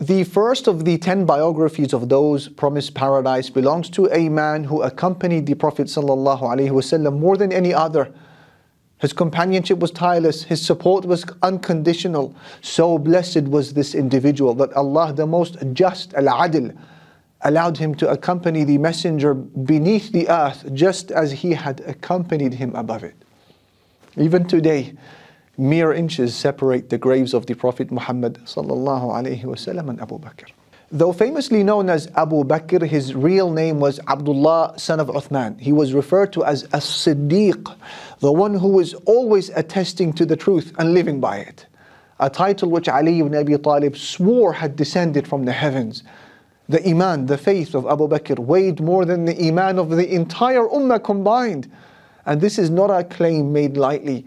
The first of the ten biographies of those promised paradise belongs to a man who accompanied the Prophet ﷺ more than any other. His companionship was tireless, his support was unconditional. So blessed was this individual that Allah, the most just, Al Adil, allowed him to accompany the messenger beneath the earth just as he had accompanied him above it. Even today, mere inches separate the graves of the Prophet Muhammad وسلم, and Abu Bakr. Though famously known as Abu Bakr, his real name was Abdullah, son of Uthman. He was referred to as As-Siddiq, the one who was always attesting to the truth and living by it. A title which Ali ibn Abi Talib swore had descended from the heavens. The Iman, the faith of Abu Bakr weighed more than the Iman of the entire Ummah combined. And this is not a claim made lightly,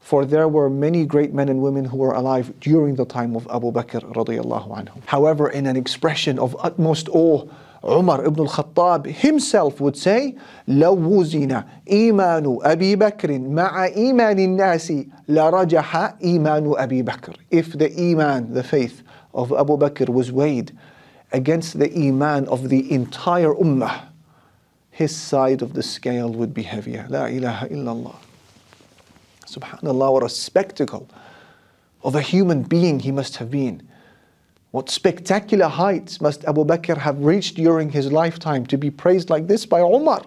for there were many great men and women who were alive during the time of Abu Bakr radiallahu anhu. However, in an expression of utmost awe, Umar ibn al-Khattab himself would say, لو وزن إيمان أبي بكر مع إيمان الناس لرجح إيمان أبي بكر. If the iman, the faith of Abu Bakr was weighed against the iman of the entire ummah, his side of the scale would be heavier. La ilaha illallah. Subhanallah, what a spectacle of a human being he must have been. What spectacular heights must Abu Bakr have reached during his lifetime to be praised like this by Umar.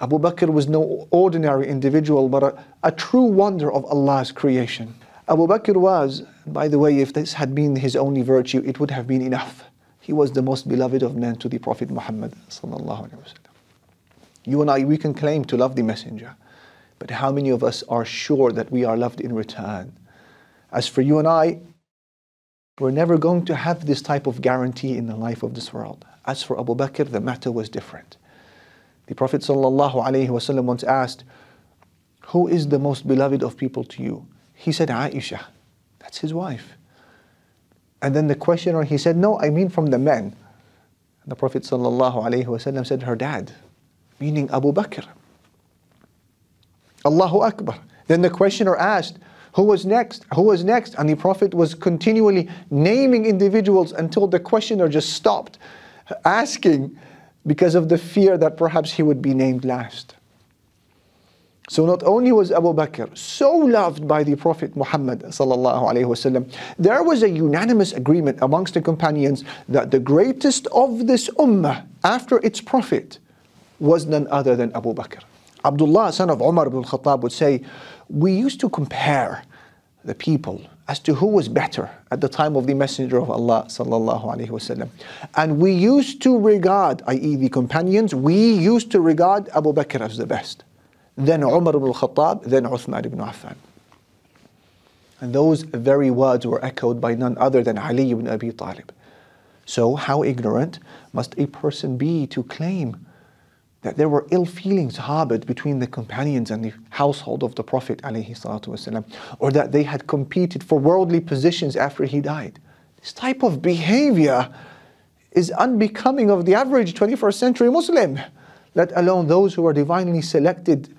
Abu Bakr was no ordinary individual, but a, a true wonder of Allah's creation. Abu Bakr was, by the way, if this had been his only virtue, it would have been enough. He was the most beloved of men to the Prophet Muhammad. You and I, we can claim to love the Messenger, but how many of us are sure that we are loved in return? As for you and I, we're never going to have this type of guarantee in the life of this world. As for Abu Bakr, the matter was different. The Prophet ﷺ once asked, Who is the most beloved of people to you? He said, Aisha. That's his wife. And then the questioner, he said, No, I mean from the men. And the Prophet ﷺ said, Her dad, meaning Abu Bakr. Allahu Akbar. Then the questioner asked, who was next? Who was next? And the Prophet was continually naming individuals until the questioner just stopped asking because of the fear that perhaps he would be named last. So not only was Abu Bakr so loved by the Prophet Muhammad wasallam, there was a unanimous agreement amongst the companions that the greatest of this ummah after its Prophet was none other than Abu Bakr. Abdullah, son of Umar ibn Khattab, would say, We used to compare the people as to who was better at the time of the Messenger of Allah sallallahu alaihi wasallam. And we used to regard, i.e. the companions, we used to regard Abu Bakr as the best. Then Umar ibn al-Khattab, then Uthman ibn Affan. And those very words were echoed by none other than Ali ibn Abi Talib. So how ignorant must a person be to claim that there were ill feelings harbored between the companions and the household of the Prophet والسلام, or that they had competed for worldly positions after he died. This type of behavior is unbecoming of the average 21st century Muslim, let alone those who are divinely selected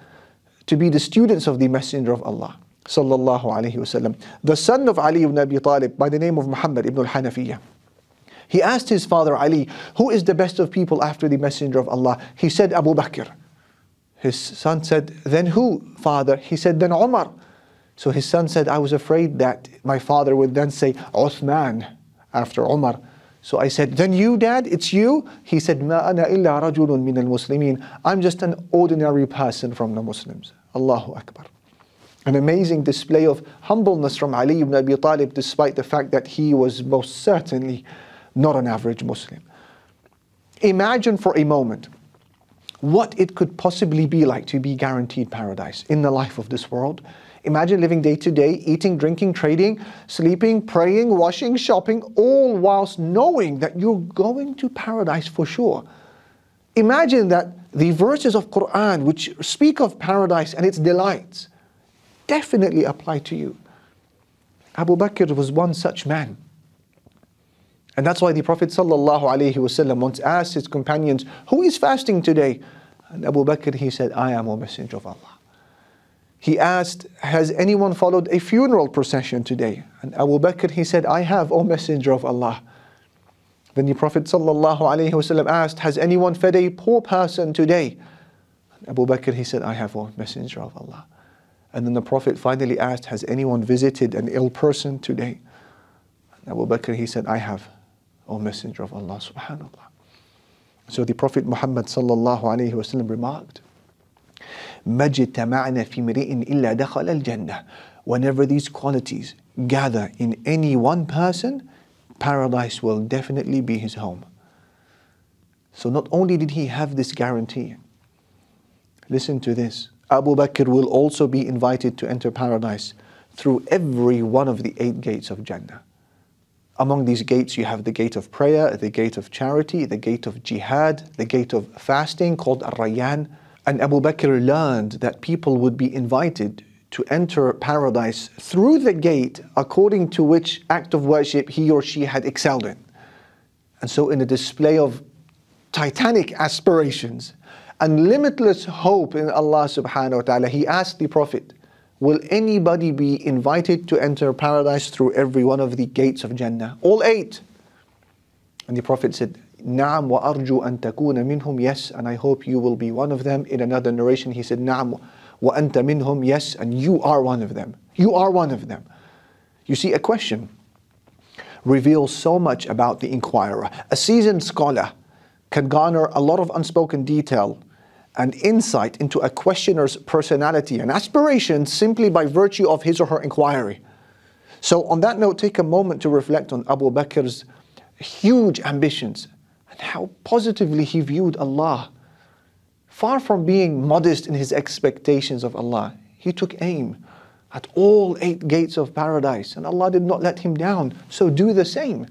to be the students of the Messenger of Allah. Sallallahu Alaihi Wasallam. The son of Ali ibn Abi Talib by the name of Muhammad ibn al-Hanafiyyah he asked his father Ali, Who is the best of people after the Messenger of Allah? He said, Abu Bakr. His son said, Then who, father? He said, Then Umar. So his son said, I was afraid that my father would then say, Uthman after Umar. So I said, Then you, dad, it's you? He said, ana illa rajulun min al muslimin. I'm just an ordinary person from the Muslims. Allahu Akbar. An amazing display of humbleness from Ali ibn Abi Talib, despite the fact that he was most certainly not an average Muslim. Imagine for a moment what it could possibly be like to be guaranteed paradise in the life of this world. Imagine living day to day, eating, drinking, trading, sleeping, praying, washing, shopping, all whilst knowing that you're going to paradise for sure. Imagine that the verses of Quran which speak of paradise and its delights definitely apply to you. Abu Bakr was one such man. And that's why the Prophet ﷺ once asked his companions, Who is fasting today? And Abu Bakr, he said, I am a messenger of Allah. He asked, Has anyone followed a funeral procession today? And Abu Bakr, he said, I have, O messenger of Allah. Then the Prophet ﷺ asked, Has anyone fed a poor person today? And Abu Bakr, he said, I have, O Messenger of Allah. And then the Prophet finally asked, Has anyone visited an ill person today? Abu Bakr, he said, I have, O Messenger of Allah, subhanAllah. So the Prophet Muhammad sallallahu alayhi wasallam remarked, مَجْتَمَعْنَا فِي مْرِئٍ إِلَّا دَخَلَ الْجَنَّةِ Whenever these qualities gather in any one person, paradise will definitely be his home. So not only did he have this guarantee, listen to this, Abu Bakr will also be invited to enter paradise through every one of the eight gates of Jannah. Among these gates, you have the gate of prayer, the gate of charity, the gate of jihad, the gate of fasting called Ar Rayyan. And Abu Bakr learned that people would be invited to enter paradise through the gate according to which act of worship he or she had excelled in. And so, in a display of titanic aspirations and limitless hope in Allah subhanahu wa ta'ala, he asked the Prophet, Will anybody be invited to enter paradise through every one of the gates of Jannah? All eight. And the Prophet said, Naam wa arju an takuna minhum, yes, and I hope you will be one of them. In another narration, he said, Naam wa anta minhum, yes, and you are one of them. You are one of them. You see, a question reveals so much about the inquirer. A seasoned scholar can garner a lot of unspoken detail and insight into a questioner's personality and aspirations simply by virtue of his or her inquiry. So, on that note, take a moment to reflect on Abu Bakr's huge ambitions and how positively he viewed Allah. Far from being modest in his expectations of Allah, he took aim at all eight gates of paradise, and Allah did not let him down. So, do the same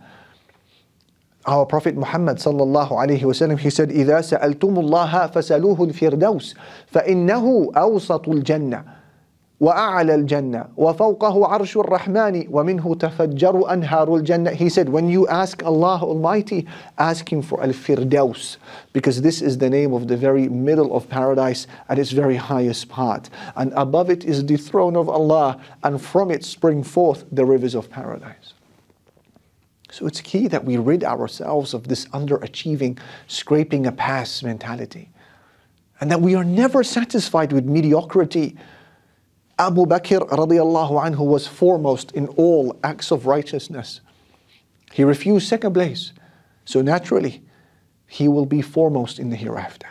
Our Prophet Muhammad sallallahu alayhi wasallam, he said, إِذَا سَأَلْتُمُ اللَّهَ فَسَلُوهُ الْفِرْدَوْسِ فَإِنَّهُ أَوْسَطُ الْجَنَّةِ وأعلى الجنة وفوقه عرش الرحمن ومنه تفجر أنهار الجنة He said when you ask Allah Almighty ask Him for Al-Firdaus because this is the name of the very middle of paradise at its very highest part and above it is the throne of Allah and from it spring forth the rivers of paradise so it's key that we rid ourselves of this underachieving, scraping a pass mentality. And that we are never satisfied with mediocrity. Abu Bakr radiallahu anhu was foremost in all acts of righteousness. He refused second place. So naturally, he will be foremost in the hereafter.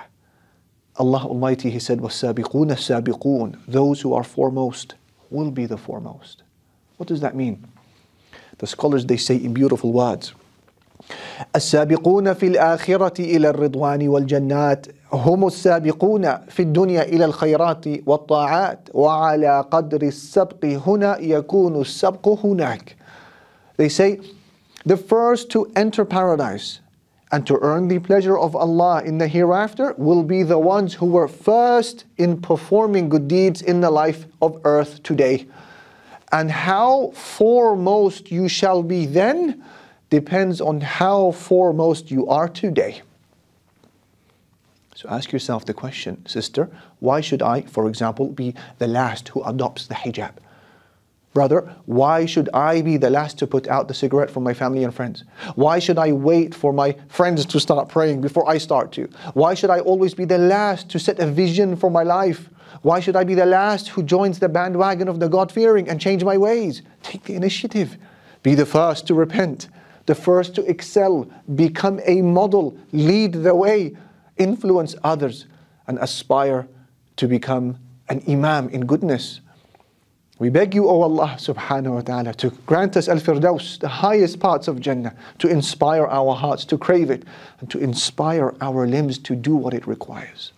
Allah Almighty, He said, وَالسَّابِقُونَ السَّابِقُونَ Those who are foremost will be the foremost. What does that mean? The scholars they say in beautiful words. السابقون في الآخرة إلى الرضوان والجنات هم السابقون في الدنيا إلى الخيرات والطاعات وعلى قدر السبق هنا يكون السبق هناك. They say the first to enter paradise and to earn the pleasure of Allah in the hereafter will be the ones who were first in performing good deeds in the life of earth today. And how foremost you shall be then depends on how foremost you are today. So ask yourself the question, sister, why should I, for example, be the last who adopts the hijab? Brother, why should I be the last to put out the cigarette for my family and friends? Why should I wait for my friends to start praying before I start to? Why should I always be the last to set a vision for my life? Why should I be the last who joins the bandwagon of the God fearing and change my ways? Take the initiative. Be the first to repent, the first to excel, become a model, lead the way, influence others, and aspire to become an imam in goodness. We beg you, O Allah subhanahu wa ta'ala, to grant us al-firdaus, the highest parts of Jannah, to inspire our hearts to crave it, and to inspire our limbs to do what it requires.